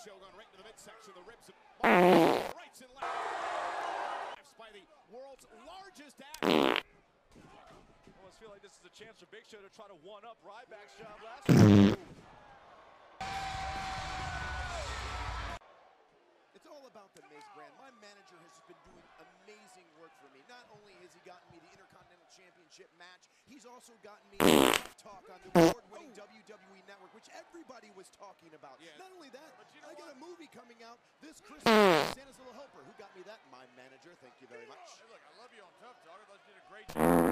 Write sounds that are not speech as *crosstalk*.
Shogun right into the midsection, the ribs, *laughs* right and left. By the world's largest athlete. *laughs* I almost feel like this is a chance for Big Show to try to one up Ryback's job last week. *laughs* It's all about the Miz brand. My manager has been doing amazing work for me. Not only has he gotten me the Intercontinental Championship match, he's also gotten me talk on the award-winning WWE Network, which everybody was talking about. Yeah. Not only that, you know I got what? a movie coming out this *clears throat* Christmas. Santa's Little Helper. Who got me that? My manager. Thank you very much. Hey, look, I love you on Tough Talk. I thought you did a great job *laughs*